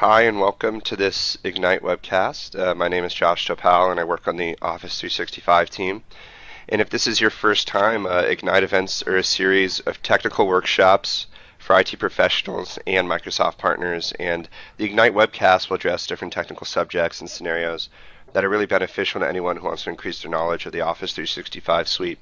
Hi, and welcome to this Ignite webcast. Uh, my name is Josh Topal, and I work on the Office 365 team. And if this is your first time, uh, Ignite events are a series of technical workshops for IT professionals and Microsoft partners. And the Ignite webcast will address different technical subjects and scenarios that are really beneficial to anyone who wants to increase their knowledge of the Office 365 suite.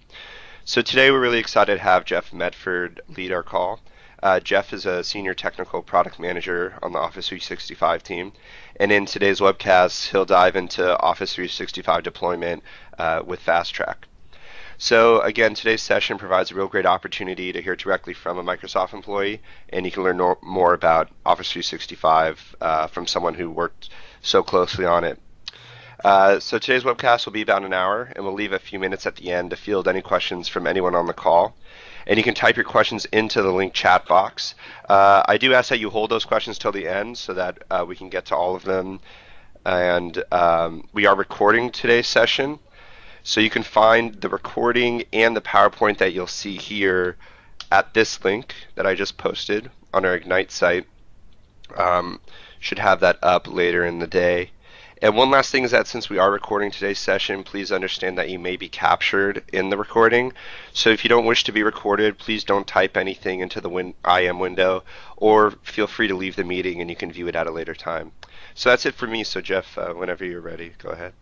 So today we're really excited to have Jeff Medford lead our call. Uh, Jeff is a senior technical product manager on the Office 365 team, and in today's webcast, he'll dive into Office 365 deployment uh, with Fast Track. So again, today's session provides a real great opportunity to hear directly from a Microsoft employee, and you can learn no- more about Office 365 uh, from someone who worked so closely on it. Uh, so today's webcast will be about an hour, and we'll leave a few minutes at the end to field any questions from anyone on the call and you can type your questions into the Lync chat box. Uh, I do ask that you hold those questions till the end so that uh, we can get to all of them. And um, we are recording today's session, so you can find the recording and the PowerPoint that you'll see here at this link that I just posted on our Ignite site. Um, should have that up later in the day. And one last thing is that since we are recording today's session, please understand that you may be captured in the recording. So if you don't wish to be recorded, please don't type anything into the win- IM window, or feel free to leave the meeting and you can view it at a later time. So that's it for me. So Jeff, uh, whenever you're ready, go ahead.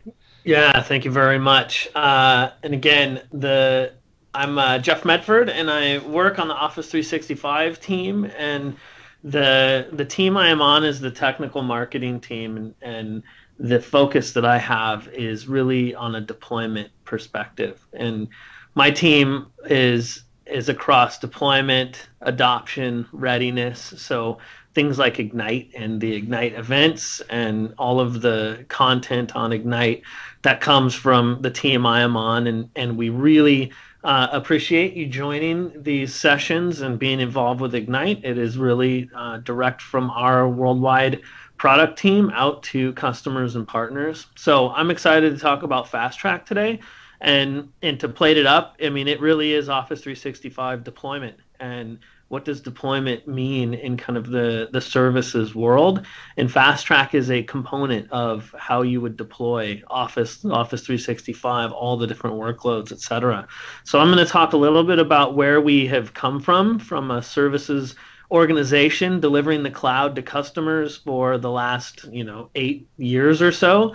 Yeah, thank you very much. Uh, and again, the I'm uh, Jeff Medford, and I work on the Office 365 team. And the the team I am on is the technical marketing team, and, and the focus that I have is really on a deployment perspective. And my team is is across deployment, adoption, readiness. So things like Ignite and the Ignite events and all of the content on Ignite that comes from the team I am on. And, and we really uh, appreciate you joining these sessions and being involved with Ignite. It is really uh, direct from our worldwide product team out to customers and partners. So I'm excited to talk about Fast Track today. And and to plate it up, I mean it really is Office 365 deployment. And what does deployment mean in kind of the, the services world? And Fast Track is a component of how you would deploy Office Office 365, all the different workloads, et cetera. So I'm going to talk a little bit about where we have come from from a services organization delivering the cloud to customers for the last you know eight years or so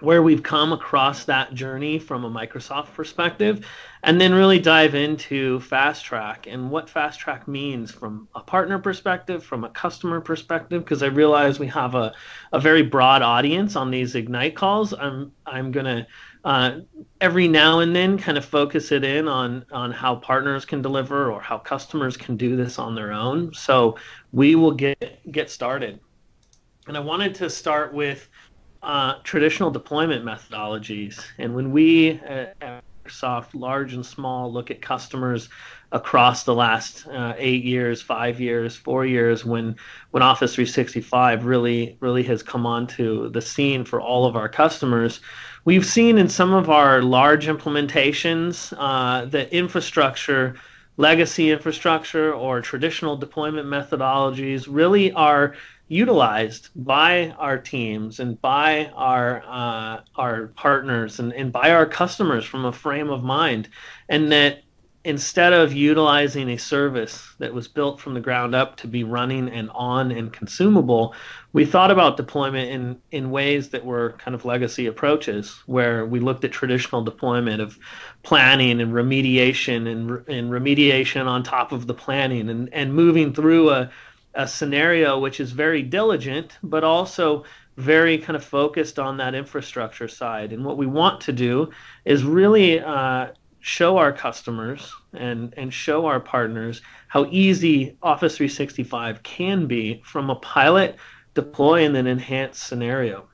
where we've come across that journey from a microsoft perspective and then really dive into fast track and what fast track means from a partner perspective from a customer perspective because i realize we have a, a very broad audience on these ignite calls. I'm i'm going to uh, every now and then kind of focus it in on on how partners can deliver or how customers can do this on their own. So we will get get started. And I wanted to start with uh, traditional deployment methodologies. And when we at Microsoft, large and small, look at customers across the last uh, eight years, five years, four years, when when Office 365 really really has come onto the scene for all of our customers We've seen in some of our large implementations uh, that infrastructure, legacy infrastructure, or traditional deployment methodologies really are utilized by our teams and by our uh, our partners and, and by our customers from a frame of mind, and that instead of utilizing a service that was built from the ground up to be running and on and consumable, we thought about deployment in, in ways that were kind of legacy approaches, where we looked at traditional deployment of planning and remediation and, and remediation on top of the planning and, and moving through a, a scenario which is very diligent, but also very kind of focused on that infrastructure side. And what we want to do is really uh, show our customers and and show our partners how easy Office 365 can be from a pilot, deploy, and then enhance scenario.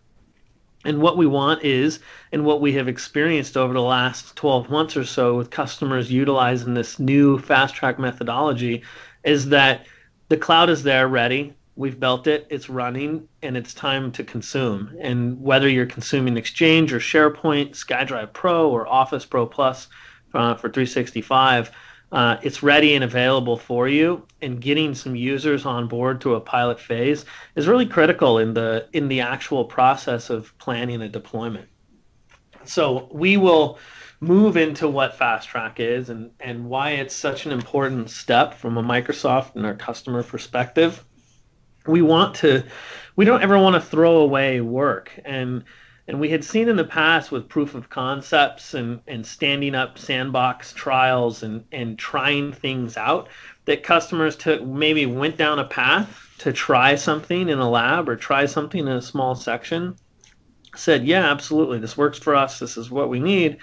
And what we want is, and what we have experienced over the last 12 months or so with customers utilizing this new fast track methodology, is that the cloud is there ready. We've built it, it's running, and it's time to consume. And whether you're consuming Exchange or SharePoint, SkyDrive Pro, or Office Pro Plus, uh, for 365, uh, it's ready and available for you, and getting some users on board to a pilot phase is really critical in the in the actual process of planning a deployment. So we will move into what Fast Track is and, and why it's such an important step from a Microsoft and our customer perspective. We want to, we don't ever want to throw away work. And and we had seen in the past with proof of concepts and, and standing up sandbox trials and, and trying things out that customers took maybe went down a path to try something in a lab or try something in a small section said yeah absolutely this works for us this is what we need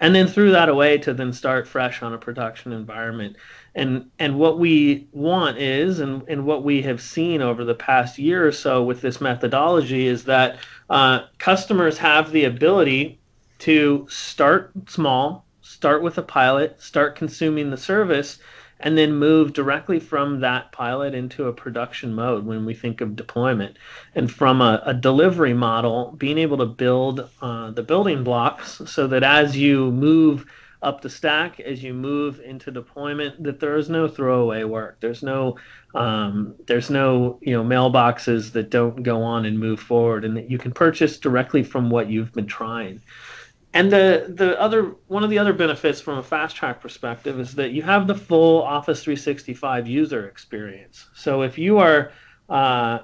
and then threw that away to then start fresh on a production environment and and what we want is and, and what we have seen over the past year or so with this methodology is that uh, customers have the ability to start small start with a pilot start consuming the service and then move directly from that pilot into a production mode when we think of deployment. And from a, a delivery model, being able to build uh, the building blocks so that as you move up the stack, as you move into deployment, that there is no throwaway work. There's no um, there's no you know mailboxes that don't go on and move forward, and that you can purchase directly from what you've been trying. And the the other one of the other benefits from a fast track perspective is that you have the full Office 365 user experience. So if you are uh,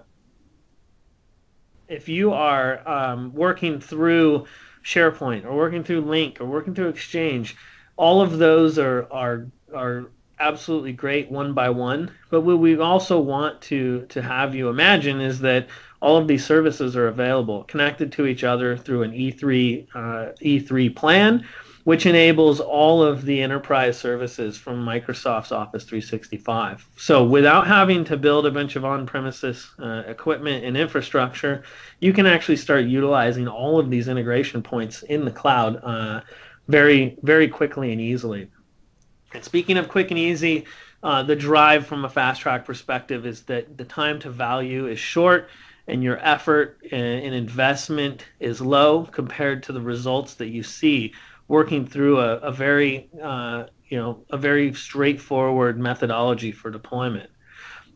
if you are um, working through SharePoint or working through Lync or working through Exchange, all of those are are are absolutely great one by one. But what we also want to to have you imagine is that all of these services are available, connected to each other through an E3 uh, E3 plan, which enables all of the enterprise services from Microsoft's Office 365. So without having to build a bunch of on-premises uh, equipment and infrastructure, you can actually start utilizing all of these integration points in the cloud uh, very very quickly and easily. And speaking of quick and easy, uh, the drive from a fast track perspective is that the time to value is short and your effort and investment is low compared to the results that you see working through a, a very uh, you know a very straightforward methodology for deployment.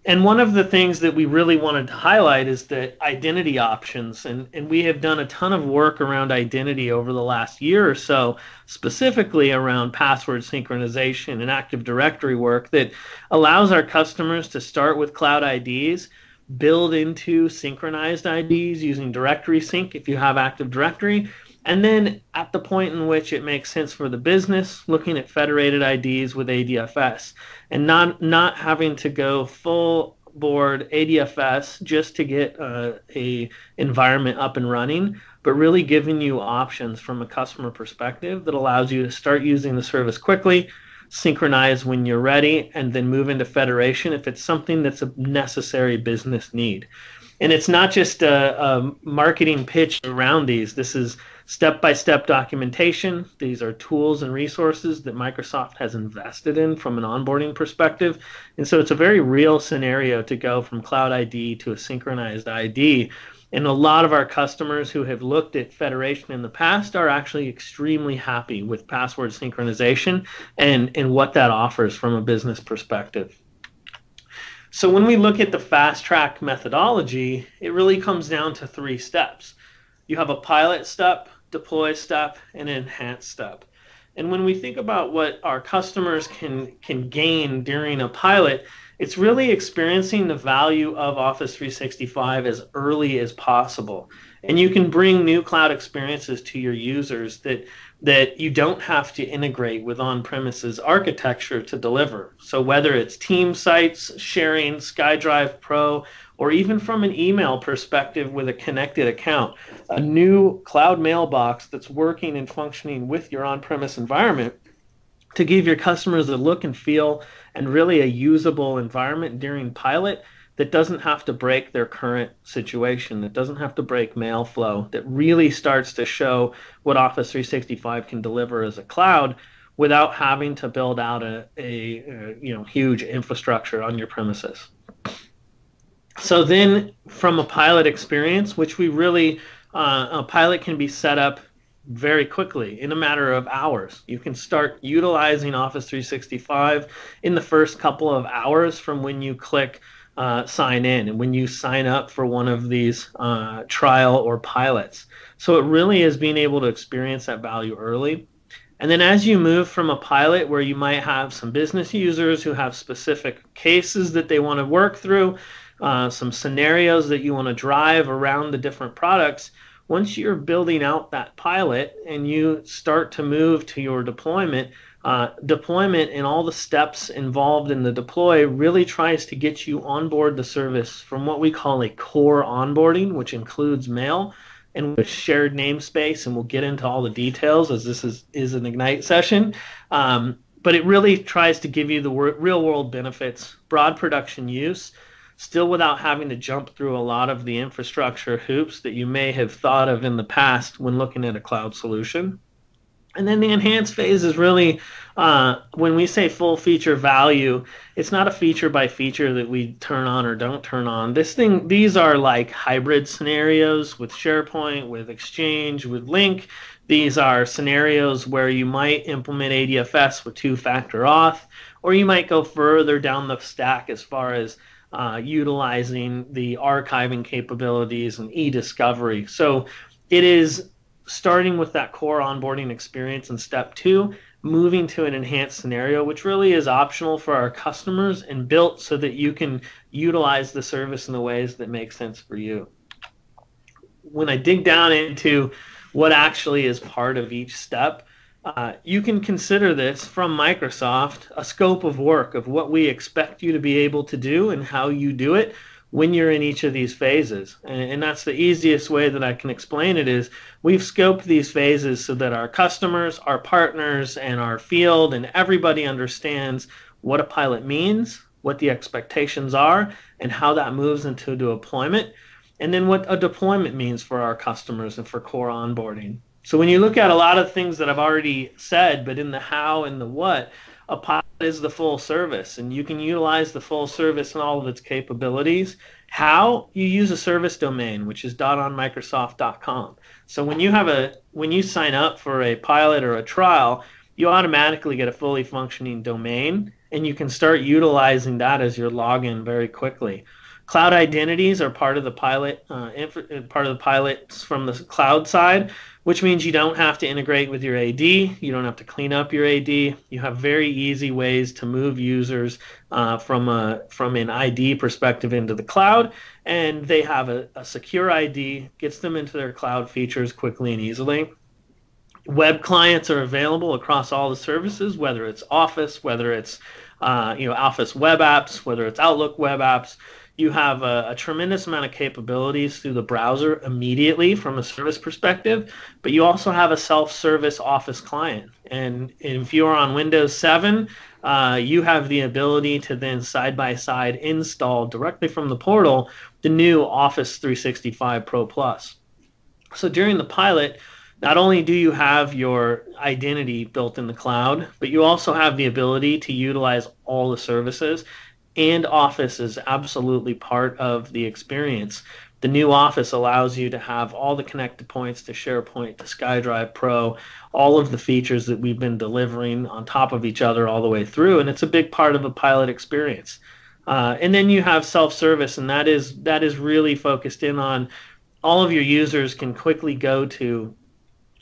And one of the things that we really wanted to highlight is that identity options, and, and we have done a ton of work around identity over the last year or so, specifically around password synchronization and Active Directory work that allows our customers to start with cloud IDs build into synchronized IDs using directory sync if you have Active Directory. And then at the point in which it makes sense for the business, looking at federated IDs with ADFS and not not having to go full board ADFS just to get uh, a environment up and running, but really giving you options from a customer perspective that allows you to start using the service quickly, synchronize when you're ready, and then move into federation if it's something that's a necessary business need. And it's not just a, a marketing pitch around these. This is step by step documentation. These are tools and resources that Microsoft has invested in from an onboarding perspective. And so it's a very real scenario to go from Cloud ID to a synchronized ID and a lot of our customers who have looked at Federation in the past are actually extremely happy with password synchronization and, and what that offers from a business perspective. So when we look at the fast track methodology, it really comes down to three steps. You have a pilot step, deploy step, and enhance step. And when we think about what our customers can can gain during a pilot, it's really experiencing the value of Office 365 as early as possible. And you can bring new cloud experiences to your users that that you don't have to integrate with on-premises architecture to deliver. So whether it's team sites, sharing, SkyDrive Pro, or even from an email perspective with a connected account, a new cloud mailbox that's working and functioning with your on-premise environment to give your customers a look and feel and really a usable environment during pilot that doesn't have to break their current situation, that doesn't have to break mail flow, that really starts to show what Office 365 can deliver as a cloud without having to build out a, a, a you know huge infrastructure on your premises. So then, from a pilot experience, which we really uh, a pilot can be set up very quickly in a matter of hours. You can start utilizing Office 365 in the first couple of hours from when you click uh, sign in and when you sign up for one of these uh, trial or pilots. So it really is being able to experience that value early. And then as you move from a pilot where you might have some business users who have specific cases that they want to work through, uh, some scenarios that you want to drive around the different products, once you're building out that pilot and you start to move to your deployment, uh, deployment and all the steps involved in the deploy really tries to get you on board the service from what we call a core onboarding, which includes mail and with shared namespace. And we'll get into all the details as this is, is an Ignite session. Um, but it really tries to give you the real world benefits, broad production use, still without having to jump through a lot of the infrastructure hoops that you may have thought of in the past when looking at a cloud solution. And then the enhanced phase is really uh, when we say full feature value, it's not a feature by feature that we turn on or don't turn on. This thing, these are like hybrid scenarios with SharePoint, with Exchange, with Lync. These are scenarios where you might implement ADFS with two factor auth, or you might go further down the stack as far as uh, utilizing the archiving capabilities and e-discovery. So it is starting with that core onboarding experience in step two, moving to an enhanced scenario, which really is optional for our customers and built so that you can utilize the service in the ways that make sense for you. When I dig down into what actually is part of each step, uh, you can consider this from Microsoft a scope of work of what we expect you to be able to do and how you do it when you're in each of these phases. And, and, that's the easiest way that I can explain it is we've scoped these phases so that our customers, our partners, and our field and everybody understands what a pilot means, what the expectations are, and how that moves into deployment, and then what a deployment means for our customers and for core onboarding. So when you look at a lot of things that I've already said, but in the how and the what, a pilot is the full service, and you can utilize the full service and all of its capabilities. How you use a service domain, which is .onmicrosoft.com. So when you have a when you sign up for a pilot or a trial, you automatically get a fully functioning domain, and you can start utilizing that as your login very quickly. Cloud identities are part of the pilot, uh, part of the pilots from the cloud side which means you don't have to integrate with your AD. You don't have to clean up your AD. You have very easy ways to move users uh, from a from an ID perspective into the cloud, and they have a, a secure ID, gets them into their cloud features quickly and easily. Web clients are available across all the services, whether it's Office, whether it's uh, you know Office web apps, whether it's Outlook web apps you have a, a, tremendous amount of capabilities through the browser immediately from a service perspective, but you also have a self-service Office client. And if you're on Windows 7, uh, you have the ability to then side-by-side install directly from the portal the new Office 365 Pro Plus. So during the pilot, not only do you have your identity built in the cloud, but you also have the ability to utilize all the services and Office is absolutely part of the experience. The new Office allows you to have all the connected points to SharePoint, to SkyDrive Pro, all of the features that we've been delivering on top of each other all the way through, and it's a big part of a pilot experience. Uh, and then you have self-service, and that is that is really focused in on all of your users can quickly go to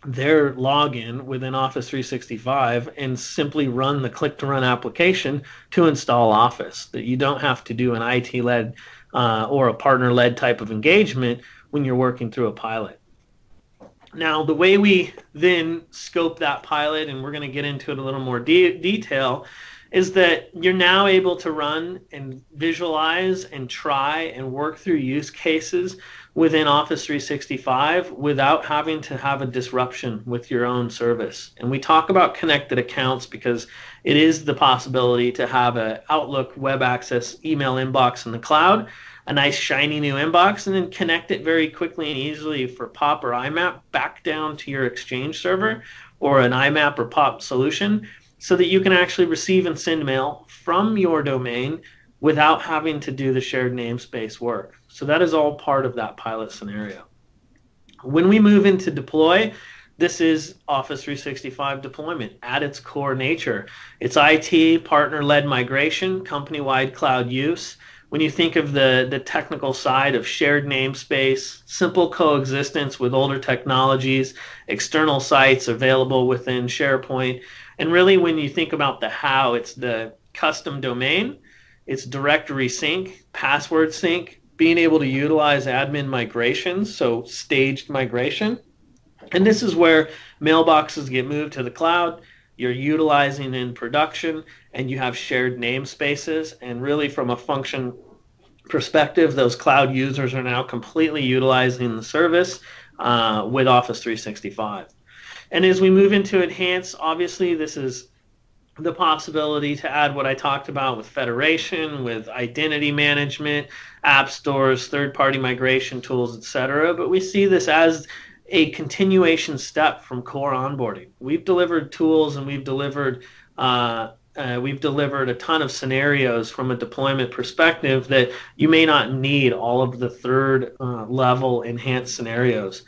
their login within Office 365 and simply run the click to run application to install Office. That you don't have to do an IT led uh, or a partner led type of engagement when you're working through a pilot. Now, the way we then scope that pilot, and we're going to get into it a little more de- detail, is that you're now able to run and visualize and try and work through use cases within Office 365 without having to have a disruption with your own service. And we talk about connected accounts because it is the possibility to have an Outlook web access email inbox in the cloud, a nice shiny new inbox, and then connect it very quickly and easily for POP or IMAP back down to your Exchange server or an IMAP or POP solution so that you can actually receive and send mail from your domain without having to do the shared namespace work. So that is all part of that pilot scenario. When we move into deploy, this is Office 365 deployment at its core nature. It's IT partner led migration, company wide cloud use. When you think of the, the technical side of shared namespace, simple coexistence with older technologies, external sites available within SharePoint, and really when you think about the how, it's the custom domain, it's directory sync, password sync, being able to utilize admin migrations, so staged migration. And this is where mailboxes get moved to the cloud. You're utilizing in production, and you have shared namespaces. And really, from a function perspective, those cloud users are now completely utilizing the service uh, with Office 365. And as we move into enhance, obviously, this is the possibility to add what I talked about with federation, with identity management, app stores, third-party migration tools, etc. But we see this as a continuation step from core onboarding. We've delivered tools and we've delivered uh, uh, we've delivered a ton of scenarios from a deployment perspective that you may not need all of the third uh, level enhanced scenarios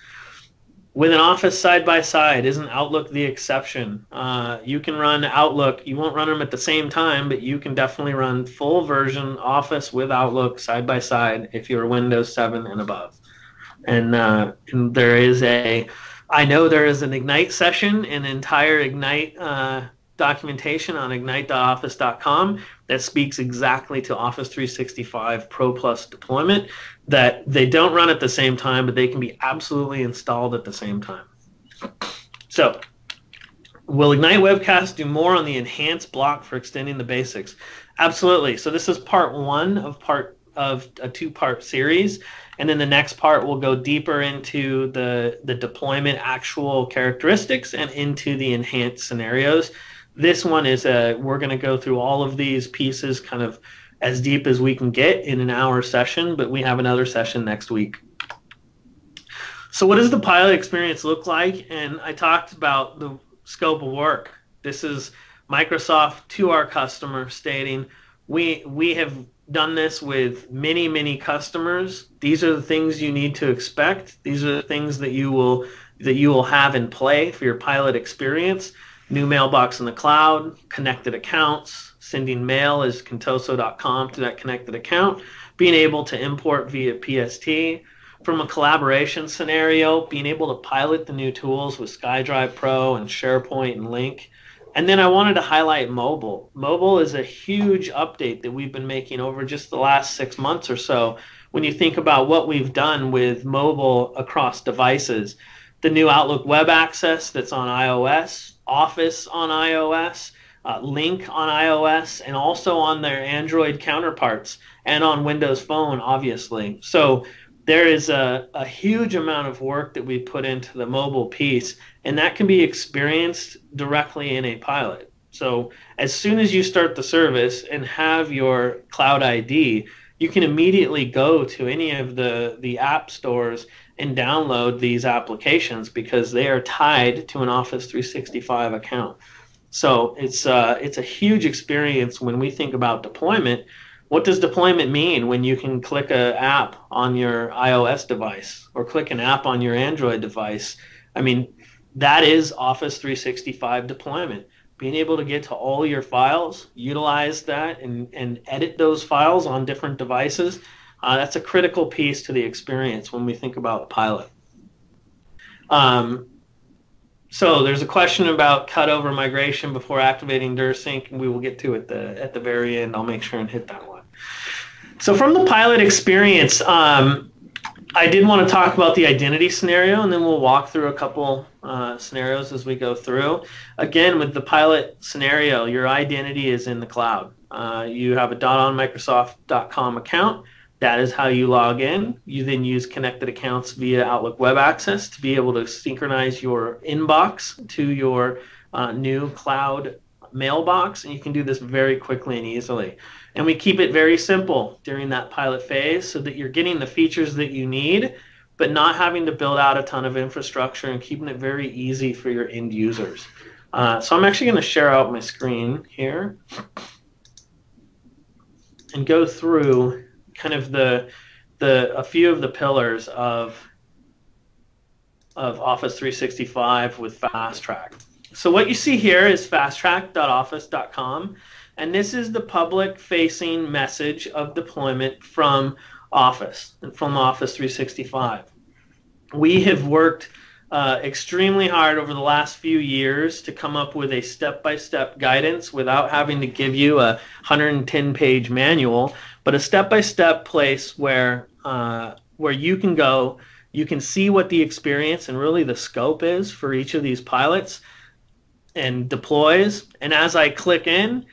with an Office side by side, isn't Outlook the exception? Uh, you can run Outlook. You won't run them at the same time, but you can definitely run full version Office with Outlook side by side if you're Windows 7 and above. And, uh, and there is a, I know there is an Ignite session, an entire Ignite uh, documentation on ignite.office.com that speaks exactly to Office 365 Pro Plus deployment that they don't run at the same time, but they can be absolutely installed at the same time. So, will Ignite Webcast do more on the enhanced block for extending the basics? Absolutely. So this is part one of part of a two-part series, and then the next part will go deeper into the the deployment actual characteristics and into the enhanced scenarios. This one is a we're going to go through all of these pieces kind of as deep as we can get in an hour session, but we have another session next week. So, what does the pilot experience look like? And I talked about the scope of work. This is Microsoft to our customer stating, we, we have done this with many, many customers. These are the things you need to expect. These are the things that you will that you will have in play for your pilot experience. New mailbox in the cloud, connected accounts, sending mail is contoso.com to that connected account, being able to import via PST. From a collaboration scenario, being able to pilot the new tools with SkyDrive Pro and SharePoint and Lync. And then I wanted to highlight mobile. Mobile is a huge update that we've been making over just the last six months or so. When you think about what we've done with mobile across devices, the new Outlook Web Access that's on iOS, Office on iOS, uh, Lync on iOS and also on their Android counterparts and on Windows Phone, obviously. So there is a, a huge amount of work that we put into the mobile piece, and that can be experienced directly in a pilot. So as soon as you start the service and have your Cloud ID, you can immediately go to any of the, the app stores and download these applications because they are tied to an Office 365 account. So it's uh, it's a huge experience when we think about deployment. What does deployment mean when you can click an app on your iOS device or click an app on your Android device? I mean, that is Office 365 deployment. Being able to get to all your files, utilize that, and, and edit those files on different devices, uh, that's a critical piece to the experience when we think about Pilot. Um, so there's a question about cutover migration before activating DirSync, and we will get to it the, at the very end. I'll make sure and hit that one. So from the pilot experience, um, I did want to talk about the identity scenario, and then we'll walk through a couple uh, scenarios as we go through. Again, with the pilot scenario, your identity is in the cloud. Uh, you have a .onmicrosoft.com account. That is how you log in. You then use connected accounts via Outlook Web Access to be able to synchronize your inbox to your uh, new cloud mailbox, and you can do this very quickly and easily. And we keep it very simple during that pilot phase so that you're getting the features that you need, but not having to build out a ton of infrastructure and keeping it very easy for your end users. Uh, so I'm actually going to share out my screen here and go through kind of the the a few of the pillars of of Office 365 with Fast Track. So what you see here is fasttrack.office.com, and this is the public-facing message of deployment from Office and from Office 365. We have worked uh, extremely hard over the last few years to come up with a step-by-step guidance without having to give you a 110-page manual, but a step-by-step place where uh, where you can go, you can see what the experience and really the scope is for each of these pilots and deploys. And as I click in,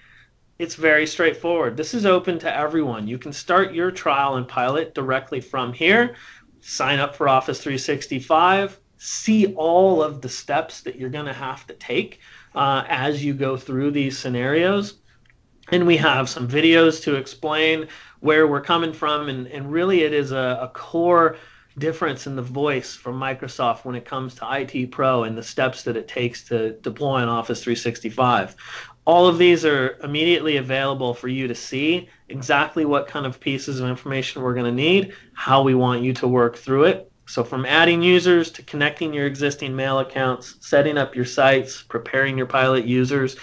it's very straightforward. This is open to everyone. You can start your trial and pilot directly from here, sign up for Office 365, see all of the steps that you're going to have to take uh, as you go through these scenarios. And we have some videos to explain where we're coming from. And, and really, it is a, a core difference in the voice from Microsoft when it comes to IT Pro and the steps that it takes to deploy on Office 365. All of these are immediately available for you to see exactly what kind of pieces of information we're going to need, how we want you to work through it, so from adding users to connecting your existing mail accounts, setting up your sites, preparing your pilot users,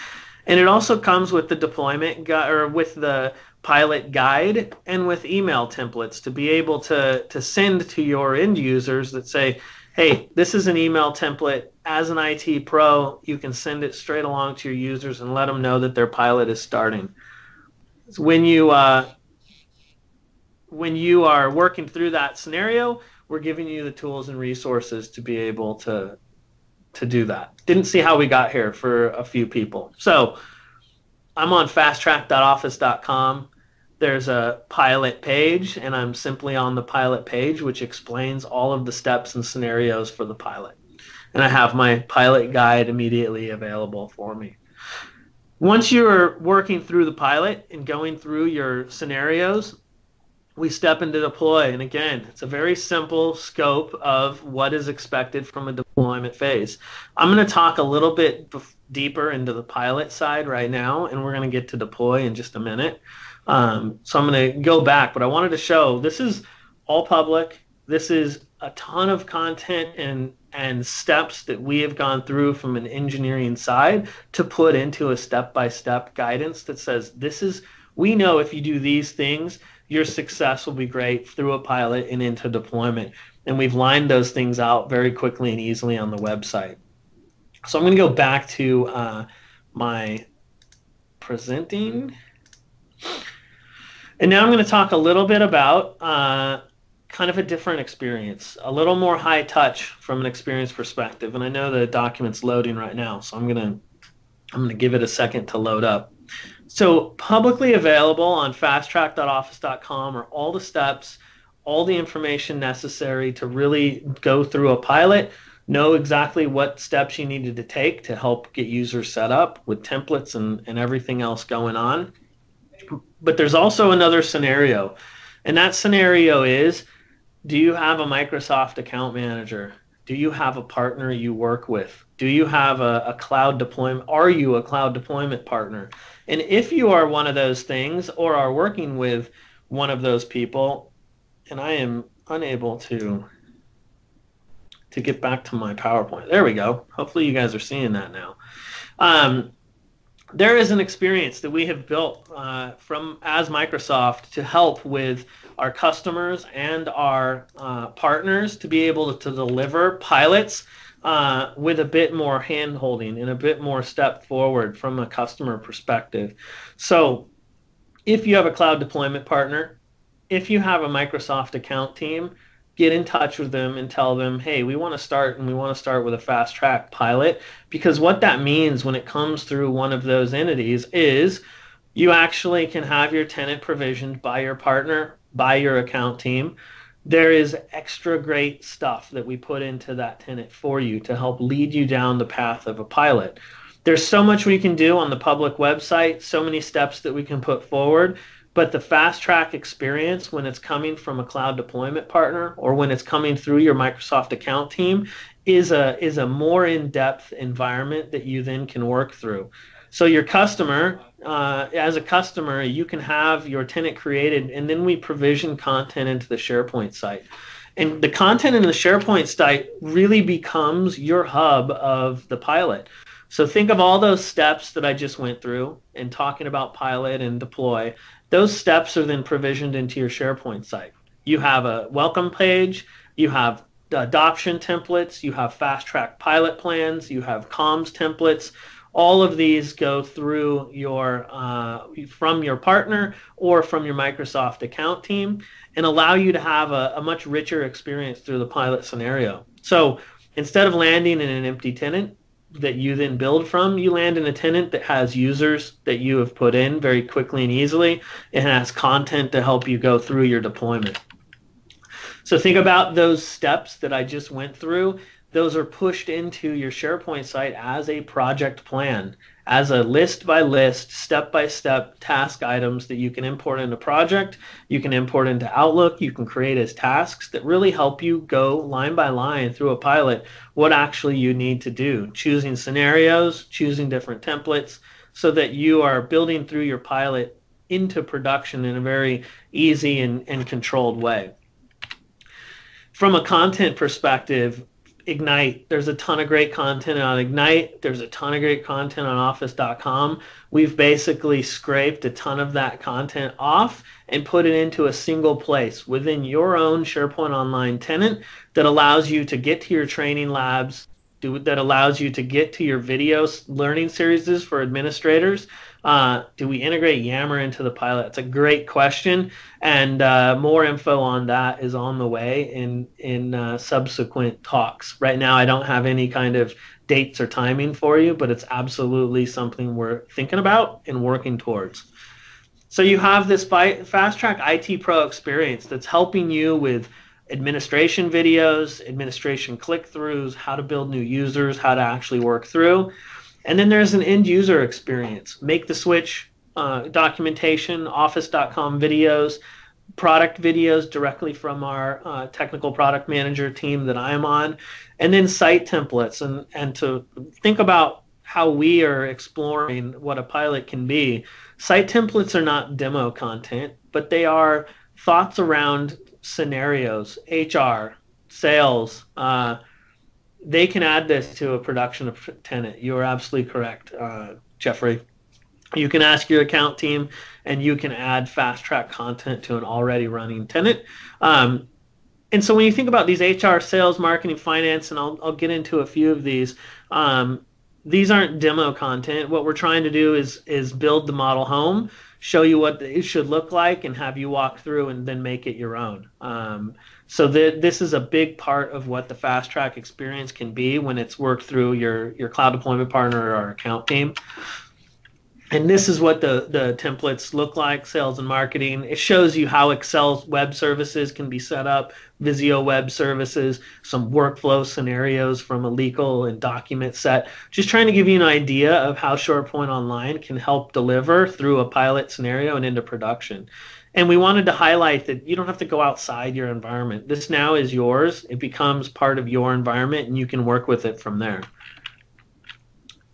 and it also comes with the deployment gu- or with the pilot guide and with email templates to be able to to send to your end users that say, "Hey, this is an email template. As an IT pro, you can send it straight along to your users and let them know that their pilot is starting." So when you uh, when you are working through that scenario, we're giving you the tools and resources to be able to to do that. Didn't see how we got here for a few people. So I'm on fasttrack.office.com. There's a pilot page, and I'm simply on the pilot page, which explains all of the steps and scenarios for the pilot. And I have my pilot guide immediately available for me. Once you're working through the pilot and going through your scenarios, we step into deploy. And again, it's a very simple scope of what is expected from a deployment phase. I'm going to talk a little bit deeper into the pilot side right now, and we're going to get to deploy in just a minute. Um, so I'm going to go back, but I wanted to show this is all public. This is a ton of content and and steps that we have gone through from an engineering side to put into a step-by-step guidance that says this is we know if you do these things your success will be great through a pilot and into deployment. And we've lined those things out very quickly and easily on the website. So I'm going to go back to uh, my presenting. And now I'm going to talk a little bit about uh, kind of a different experience, a little more high touch from an experience perspective. And I know the document's loading right now, so I'm going to I'm going to give it a second to load up. So publicly available on fasttrack.office.com are all the steps, all the information necessary to really go through a pilot, know exactly what steps you needed to take to help get users set up with templates and, and everything else going on. But there's also another scenario. And that scenario is do you have a Microsoft account manager? Do you have a partner you work with? Do you have a, a cloud deployment? Are you a cloud deployment partner? And if you are one of those things or are working with one of those people, and I am unable to to get back to my PowerPoint. There we go. Hopefully you guys are seeing that now. Um, there is an experience that we have built uh, from as Microsoft to help with our customers and our uh, partners to be able to deliver pilots uh, with a bit more hand holding and a bit more step forward from a customer perspective. So, if you have a cloud deployment partner, if you have a Microsoft account team, get in touch with them and tell them, hey, we want to start and we want to start with a fast track pilot. Because what that means when it comes through one of those entities is you actually can have your tenant provisioned by your partner, by your account team there is extra great stuff that we put into that tenant for you to help lead you down the path of a pilot. There's so much we can do on the public website, so many steps that we can put forward, but the fast track experience when it's coming from a cloud deployment partner or when it's coming through your Microsoft account team is a is a more in-depth environment that you then can work through. So your customer, uh, as a customer, you can have your tenant created, and then we provision content into the SharePoint site. And the content in the SharePoint site really becomes your hub of the pilot. So think of all those steps that I just went through in talking about pilot and deploy. Those steps are then provisioned into your SharePoint site. You have a welcome page, you have adoption templates, you have fast track pilot plans, you have comms templates. All of these go through your uh, from your partner or from your Microsoft account team and allow you to have a, a much richer experience through the pilot scenario. So instead of landing in an empty tenant, that you then build from, you land in a tenant that has users that you have put in very quickly and easily. and has content to help you go through your deployment. So think about those steps that I just went through. Those are pushed into your SharePoint site as a project plan, as a list by list, step by step task items that you can import into project, you can import into Outlook, you can create as tasks that really help you go line by line through a pilot what actually you need to do, choosing scenarios, choosing different templates so that you are building through your pilot into production in a very easy and, and controlled way. From a content perspective, Ignite, there's a ton of great content on Ignite. There's a ton of great content on Office.com. We've basically scraped a ton of that content off and put it into a single place within your own SharePoint Online tenant that allows you to get to your training labs, do, that allows you to get to your video learning series for administrators uh, do we integrate Yammer into the pilot? It's a great question, and uh, more info on that is on the way in in uh, subsequent talks. Right now, I don't have any kind of dates or timing for you, but it's absolutely something we're thinking about and working towards. So you have this fast track IT Pro experience that's helping you with administration videos, administration click throughs, how to build new users, how to actually work through. And then there's an end user experience. Make the switch uh, documentation, office.com videos, product videos directly from our uh, technical product manager team that I'm on, and then site templates and, and to think about how we are exploring what a pilot can be. Site templates are not demo content, but they are thoughts around scenarios, HR, sales, uh, they can add this to a production of tenant. You are absolutely correct, uh, Jeffrey. You can ask your account team, and you can add fast track content to an already running tenant. Um, and so when you think about these HR, sales, marketing, finance, and I'll, I'll get into a few of these, um, these aren't demo content. What we're trying to do is is build the model home, show you what it should look like, and have you walk through and then make it your own. Um, so this is a big part of what the fast track experience can be when it's worked through your, your cloud deployment partner or account team. And this is what the, the templates look like, sales and marketing. It shows you how Excel web services can be set up, Visio web services, some workflow scenarios from a legal and document set. Just trying to give you an idea of how SharePoint Online can help deliver through a pilot scenario and into production. And we wanted to highlight that you don't have to go outside your environment. This now is yours. It becomes part of your environment, and you can work with it from there.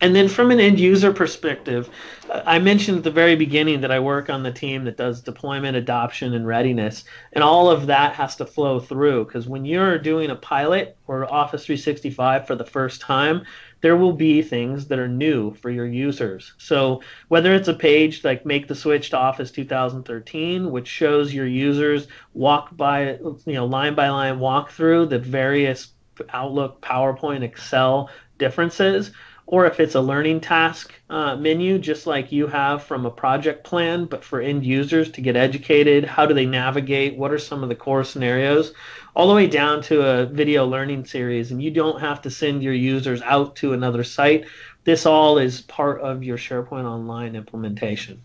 And then from an end user perspective, uh, I mentioned at the very beginning that I work on the team that does deployment, adoption, and readiness. And all of that has to flow through because when you're doing a pilot or Office 365 for the first time, there will be things that are new for your users. So whether it's a page like make the switch to Office 2013, which shows your users walk by, you know, line by line walk through the various Outlook, PowerPoint, Excel differences, or if it's a learning task uh, menu, just like you have from a project plan, but for end users to get educated, how do they navigate? What are some of the core scenarios? All the way down to a video learning series, and you don't have to send your users out to another site. This all is part of your SharePoint Online implementation.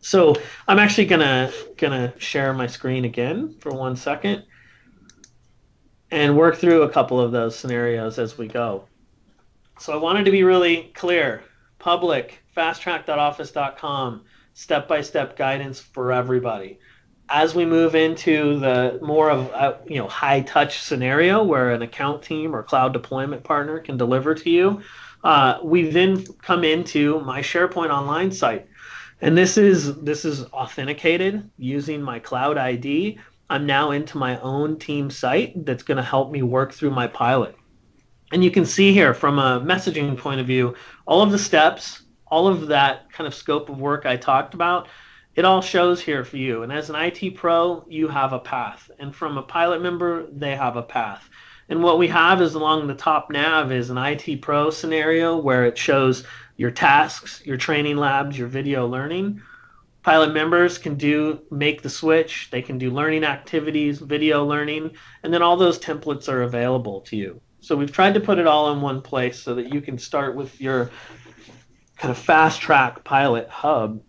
So I'm actually gonna gonna share my screen again for one second and work through a couple of those scenarios as we go. So I wanted to be really clear. Public, fasttrack.office.com, step-by-step guidance for everybody as we move into the more of a you know high touch scenario where an account team or cloud deployment partner can deliver to you, uh, we then come into my SharePoint Online site, and this is this is authenticated using my Cloud ID. I'm now into my own team site that's going to help me work through my pilot. And you can see here from a messaging point of view, all of the steps, all of that kind of scope of work I talked about, it all shows here for you. And as an IT pro, you have a path. And from a pilot member, they have a path. And what we have is along the top nav is an IT pro scenario where it shows your tasks, your training labs, your video learning. Pilot members can do make the switch, they can do learning activities, video learning, and then all those templates are available to you. So we've tried to put it all in one place so that you can start with your kind of fast track pilot hub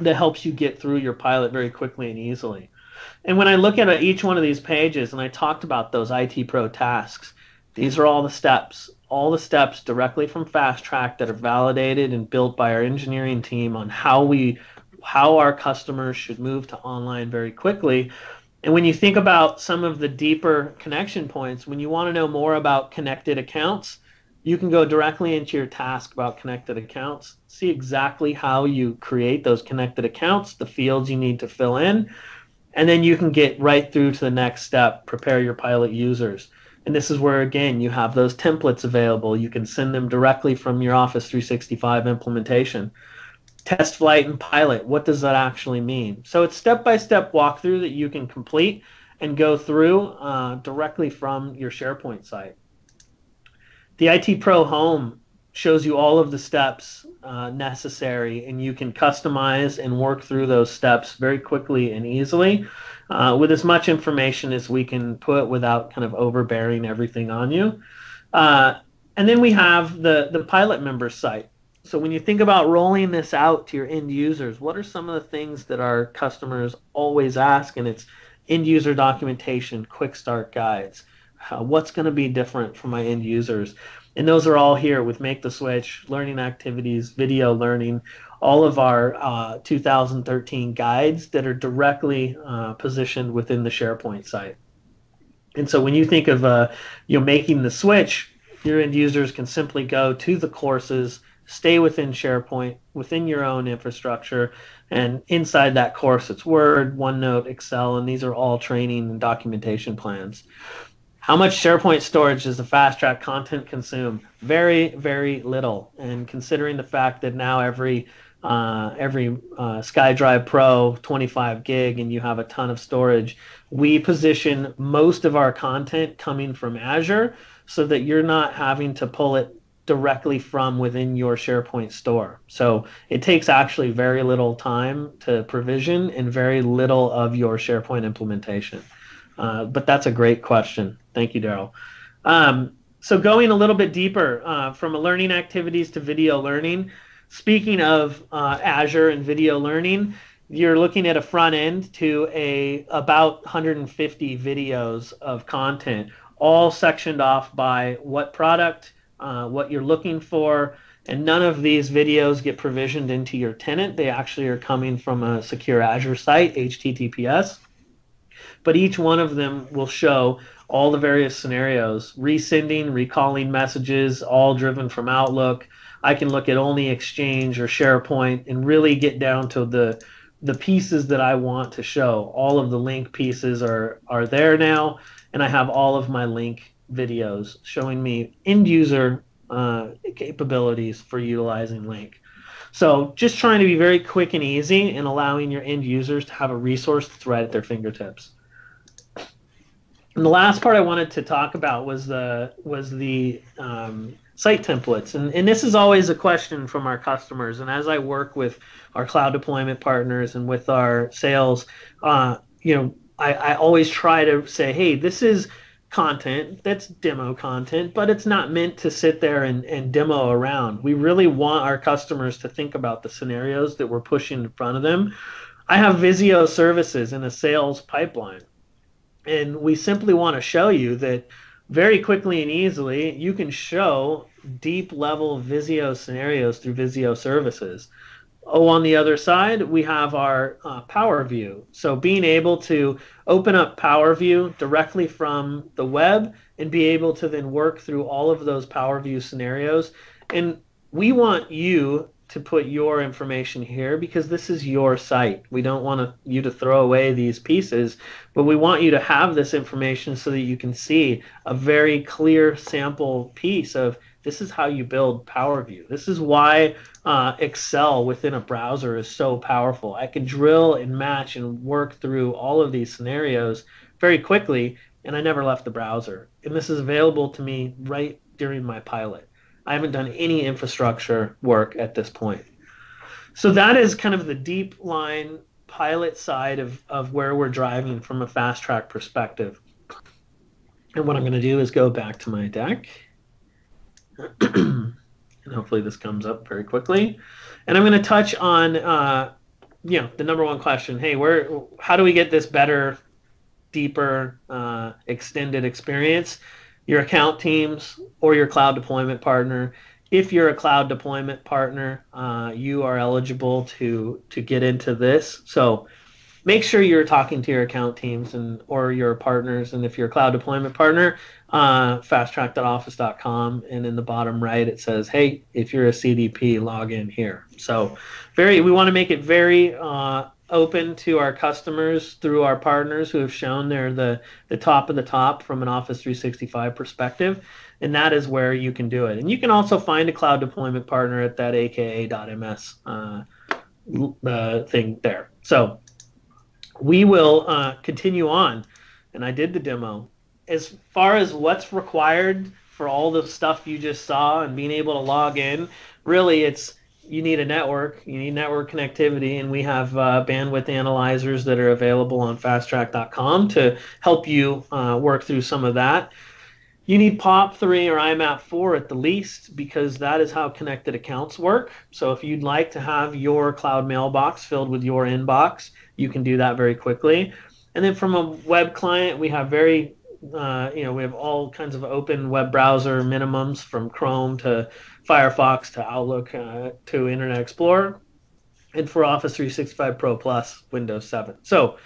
that helps you get through your pilot very quickly and easily. And when I look at each one of these pages and I talked about those IT Pro tasks, these are all the steps, all the steps directly from Fast Track that are validated and built by our engineering team on how we how our customers should move to online very quickly and when you think about some of the deeper connection points, when you want to know more about connected accounts, you can go directly into your task about connected accounts, see exactly how you create those connected accounts, the fields you need to fill in, and then you can get right through to the next step, prepare your pilot users. And this is where, again, you have those templates available. You can send them directly from your Office 365 implementation test flight and pilot. What does that actually mean? So it's step by step walkthrough that you can complete and go through uh, directly from your SharePoint site. The IT Pro Home shows you all of the steps uh, necessary, and you can customize and work through those steps very quickly and easily uh, with as much information as we can put without kind of overbearing everything on you. Uh, and then we have the, the pilot member site. So when you think about rolling this out to your end users, what are some of the things that our customers always ask? And it's end user documentation, quick start guides. Uh, what's going to be different for my end users? And those are all here with Make the Switch, learning activities, video learning, all of our uh, 2013 guides that are directly uh, positioned within the SharePoint site. And so when you think of uh, you know making the switch, your end users can simply go to the courses stay within SharePoint, within your own infrastructure. And inside that course, it's Word, OneNote, Excel, and these are all training and documentation plans. How much SharePoint storage does the fast track content consume? Very, very little. And considering the fact that now every uh, every uh, SkyDrive Pro 25 gig and you have a ton of storage, we position most of our content coming from Azure so that you're not having to pull it directly from within your SharePoint store. So it takes actually very little time to provision and very little of your SharePoint implementation. Uh, but that's a great question. Thank you, Daryl. Um, so going a little bit deeper uh, from learning activities to video learning, speaking of uh, Azure and video learning, you're looking at a front end to a about 150 videos of content, all sectioned off by what product, uh, what you're looking for. And none of these videos get provisioned into your tenant. They actually are coming from a secure Azure site, HTTPS. But each one of them will show all the various scenarios, resending, recalling messages, all driven from Outlook. I can look at only Exchange or SharePoint and really get down to the the pieces that I want to show. All of the Lync pieces are are there now, and I have all of my Lync videos showing me end user uh, capabilities for utilizing Lync. So just trying to be very quick and easy and allowing your end users to have a resource that's right at their fingertips. And the last part I wanted to talk about was the was the um, site templates, and and this is always a question from our customers. And as I work with our cloud deployment partners and with our sales, uh, you know, I, I always try to say, hey, this is content that's demo content but it's not meant to sit there and, and demo around. We really want our customers to think about the scenarios that we're pushing in front of them. I have visio services in a sales pipeline and we simply want to show you that very quickly and easily you can show deep level visio scenarios through visio services Oh, on the other side, we have our uh, Power View. So being able to open up Power View directly from the web and be able to then work through all of those Power View scenarios. And we want you to put your information here because this is your site. We don't want you to throw away these pieces, but we want you to have this information so that you can see a very clear sample piece of this is how you build Power View. This is why uh, Excel within a browser is so powerful. I can drill and match and work through all of these scenarios very quickly, and I never left the browser. And this is available to me right during my pilot. I haven't done any infrastructure work at this point. So that is kind of the deep line pilot side of, of where we're driving from a fast track perspective. And what I'm going to do is go back to my deck. and hopefully this comes up very quickly. And I'm going to touch on, uh, you know, the number one question. Hey, where? How do we get this better, deeper, uh, extended experience? Your account teams or your cloud deployment partner. If you're a cloud deployment partner, uh, you are eligible to to get into this. So make sure you're talking to your account teams and or your partners. And if you're a cloud deployment partner, uh, fasttrack.office.com, and in the bottom right it says, "Hey, if you're a CDP, log in here." So very, we want to make it very uh, open to our customers through our partners who have shown they're the, the top of the top from an Office 365 perspective. And that is where you can do it. And you can also find a cloud deployment partner at that aka.ms uh, uh, thing there. So we will uh, continue on. And I did the demo. As far as what's required for all the stuff you just saw and being able to log in, really it's you need a network, you need network connectivity, and we have uh, bandwidth analyzers that are available on fasttrack.com to help you uh, work through some of that. You need POP3 or IMAP4 at the least because that is how connected accounts work. So if you'd like to have your cloud mailbox filled with your inbox, you can do that very quickly. And then from a web client, we have very, uh, you know, we have all kinds of open web browser minimums from Chrome to Firefox to Outlook uh, to Internet Explorer, and for Office 365 Pro Plus, Windows 7. So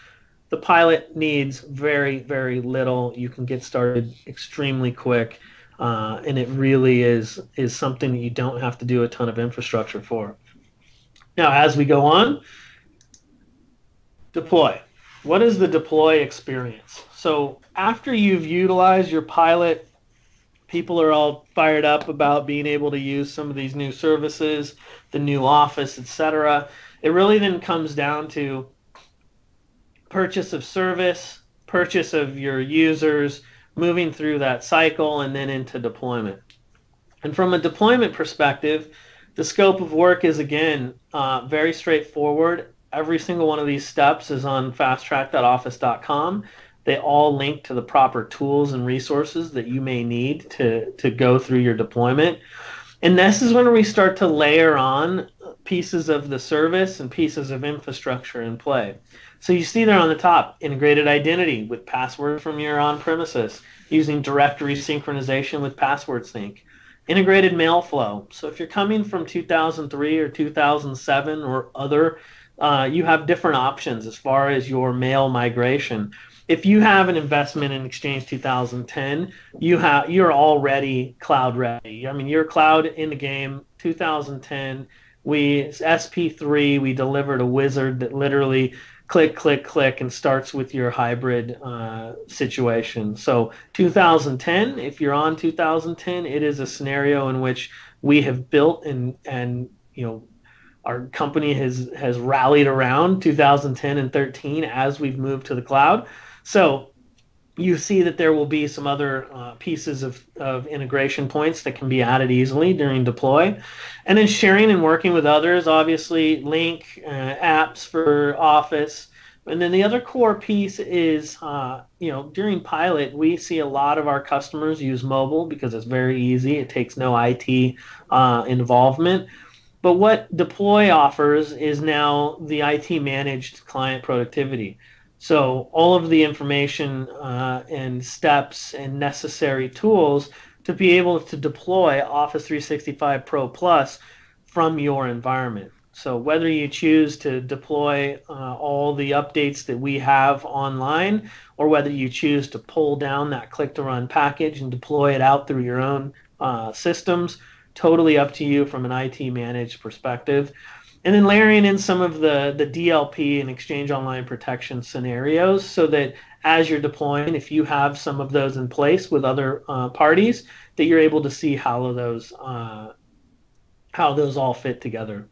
the pilot needs very, very little. You can get started extremely quick, uh, and it really is is something that you don't have to do a ton of infrastructure for. Now, as we go on, deploy. What is the deploy experience? So after you've utilized your pilot people are all fired up about being able to use some of these new services, the new office, etc. It really then comes down to purchase of service, purchase of your users, moving through that cycle, and then into deployment. And from a deployment perspective, the scope of work is again uh, very straightforward. Every single one of these steps is on fasttrack.office.com they all link to the proper tools and resources that you may need to, to go through your deployment. And this is when we start to layer on pieces of the service and pieces of infrastructure in play. So you see there on the top, integrated identity with password from your on-premises, using directory synchronization with password sync. Integrated mail flow. So if you're coming from 2003 or 2007 or other, uh, you have different options as far as your mail migration if you have an investment in Exchange 2010, you have you're already cloud ready. I mean, you're cloud in the game. 2010, we SP3 we delivered a wizard that literally click click click and starts with your hybrid uh, situation. So 2010, if you're on 2010, it is a scenario in which we have built and and you know our company has has rallied around 2010 and 13 as we've moved to the cloud. So you see that there will be some other uh, pieces of, of integration points that can be added easily during deploy. And then sharing and working with others, obviously, Lync uh, apps for Office. And then the other core piece is, uh, you know, during pilot, we see a lot of our customers use mobile because it's very easy. It takes no IT uh, involvement. But what Deploy offers is now the IT managed client productivity. So all of the information uh, and steps and necessary tools to be able to deploy Office 365 Pro Plus from your environment. So whether you choose to deploy uh, all the updates that we have online, or whether you choose to pull down that click to run package and deploy it out through your own uh, systems, totally up to you from an IT managed perspective. And then layering in some of the, the DLP and Exchange Online Protection scenarios so that as you're deploying, if you have some of those in place with other uh, parties, that you're able to see how those uh, how those all fit together.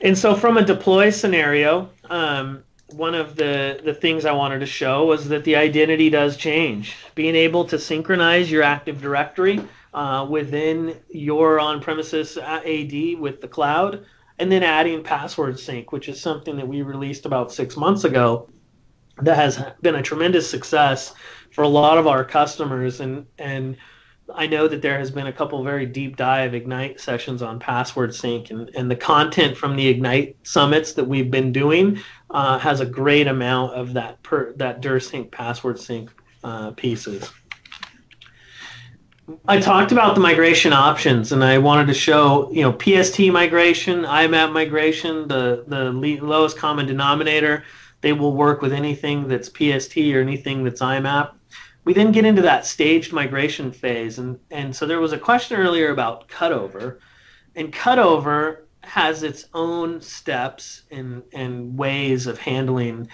And so, from a deploy scenario, um, one of the, the things I wanted to show was that the identity does change. Being able to synchronize your Active Directory uh, within your on premises AD with the cloud, and then adding password sync, which is something that we released about six months ago that has been a tremendous success for a lot of our customers. And, and I know that there has been a couple very deep dive Ignite sessions on password sync, and, and the content from the Ignite summits that we've been doing uh, has a great amount of that per, that DirSync password sync uh, pieces. I talked about the migration options, and I wanted to show you know PST migration, IMAP migration, the the lowest common denominator. They will work with anything that's PST or anything that's IMAP we then get into that staged migration phase and and so there was a question earlier about cutover and cutover has its own steps and and ways of handling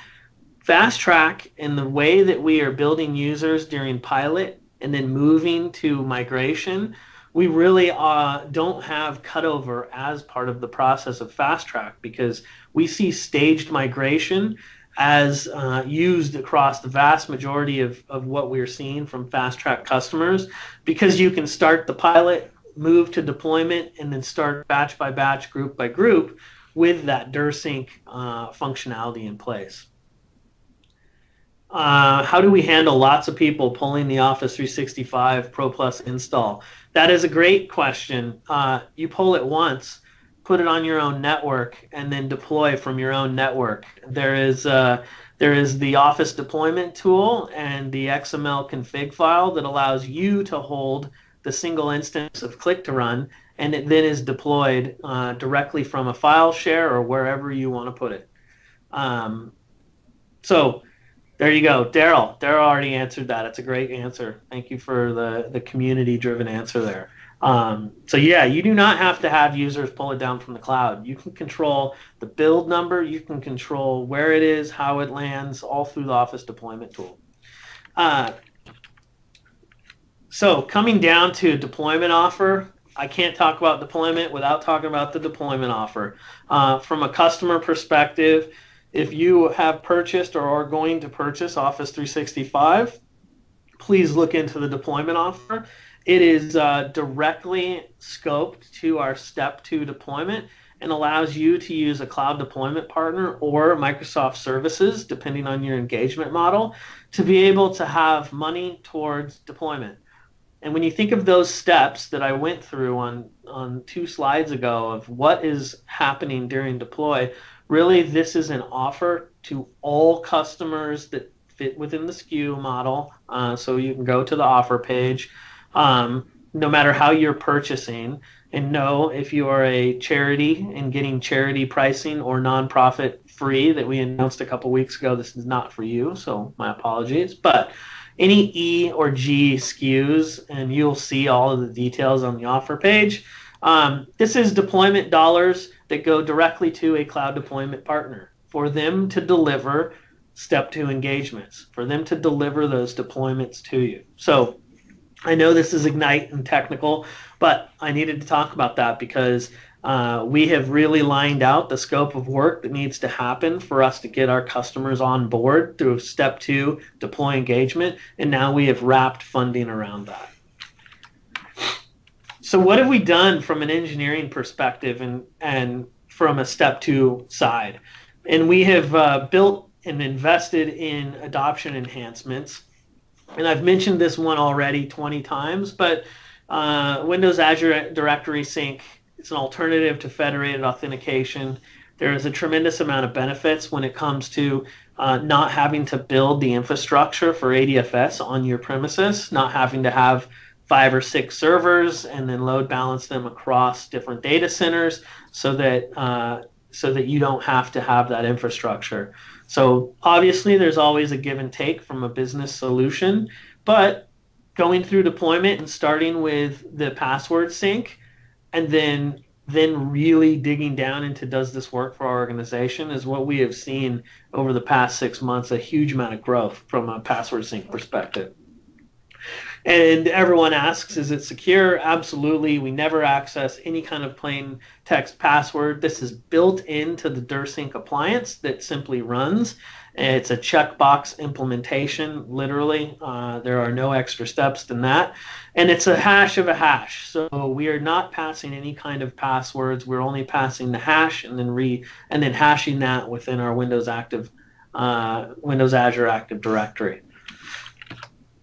fast track in the way that we are building users during pilot and then moving to migration we really uh, don't have cutover as part of the process of fast track because we see staged migration as uh, used across the vast majority of, of what we're seeing from fast track customers because you can start the pilot, move to deployment, and then start batch by batch, group by group with that DirSync uh, functionality in place. Uh, how do we handle lots of people pulling the Office 365 Pro Plus install? That is a great question. Uh, you pull it once put it on your own network and then deploy from your own network. There is uh, there is the Office deployment tool and the XML config file that allows you to hold the single instance of Click to Run, and it then is deployed uh, directly from a file share or wherever you want to put it. Um, so there you go, Daryl. Daryl already answered that. It's a great answer. Thank you for the the community driven answer there. Um, so yeah, you do not have to have users pull it down from the cloud. You can control the build number, you can control where it is, how it lands, all through the Office deployment tool. Uh, so coming down to deployment offer, I can't talk about deployment without talking about the deployment offer. Uh, from a customer perspective, if you have purchased or are going to purchase Office 365, please look into the deployment offer it is uh, directly scoped to our step two deployment and allows you to use a cloud deployment partner or Microsoft services, depending on your engagement model, to be able to have money towards deployment. And when you think of those steps that I went through on, on two slides ago of what is happening during deploy, really this is an offer to all customers that fit within the SKU model. Uh, so you can go to the offer page um, no matter how you're purchasing. And know if you are a charity and getting charity pricing or nonprofit free that we announced a couple weeks ago, this is not for you. So my apologies. But any E or G SKUs, and you'll see all of the details on the offer page. Um, this is deployment dollars that go directly to a cloud deployment partner for them to deliver step two engagements, for them to deliver those deployments to you. So I know this is Ignite and technical, but I needed to talk about that because uh, we have really lined out the scope of work that needs to happen for us to get our customers on board through step two, deploy engagement, and now we have wrapped funding around that. So, what have we done from an engineering perspective and, and from a step two side? And we have uh, built and invested in adoption enhancements and I've mentioned this one already 20 times, but uh, Windows Azure Directory Sync it's an alternative to federated authentication. There is a tremendous amount of benefits when it comes to uh, not having to build the infrastructure for ADFS on your premises, not having to have five or six servers and then load balance them across different data centers so that uh, so that you don't have to have that infrastructure. So obviously, there's always a give and take from a business solution, but going through deployment and starting with the password sync and then then really digging down into does this work for our organization is what we have seen over the past six months a huge amount of growth from a password sync perspective and everyone asks is it secure absolutely we never access any kind of plain text password this is built into the DirSync appliance that simply runs it's a checkbox implementation, literally. Uh, there are no extra steps than that. And it's a hash of a hash. So we are not passing any kind of passwords. We're only passing the hash and then re and then hashing that within our Windows Active uh, Windows Azure Active Directory.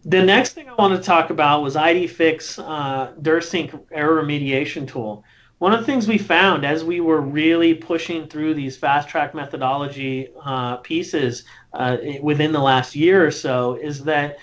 The next thing I want to talk about was IDFix uh, DirSync error remediation tool one of the things we found as we were really pushing through these fast track methodology uh, pieces uh, within the last year or so is that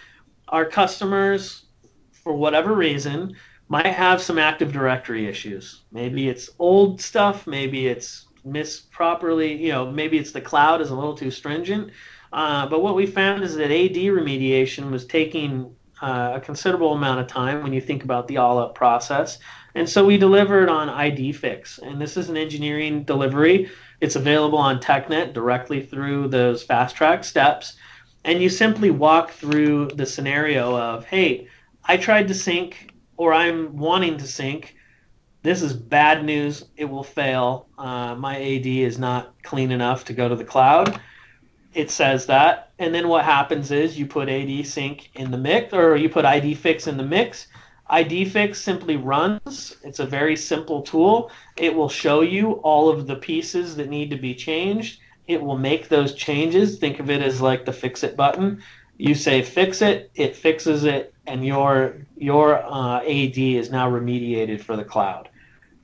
our customers, for whatever reason, might have some Active Directory issues. Maybe it's old stuff, maybe it's misproperly, you know, maybe it's the cloud is a little too stringent. Uh, but what we found is that AD remediation was taking uh, a considerable amount of time when you think about the all up process. And so we delivered on ID Fix. and this is an engineering delivery. It's available on TechNet directly through those fast track steps. And you simply walk through the scenario of, hey, I tried to sync, or I'm wanting to sync. This is bad news. It will fail. Uh, my AD is not clean enough to go to the cloud. It says that. And then what happens is you put AD sync in the mix, or you put ID fix in the mix ID fix simply runs. It's a very simple tool. It will show you all of the pieces that need to be changed. It will make those changes. Think of it as like the fix it button. You say fix it, it fixes it, and your your uh, AD is now remediated for the cloud.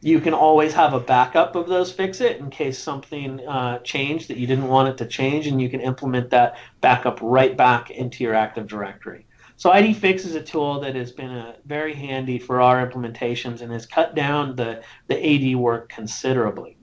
You can always have a backup of those fix it in case something uh, changed that you didn't want it to change, and you can implement that backup right back into your Active Directory. So IDFix is a tool that has been a, uh, very handy for our implementations and has cut down the, the AD work considerably.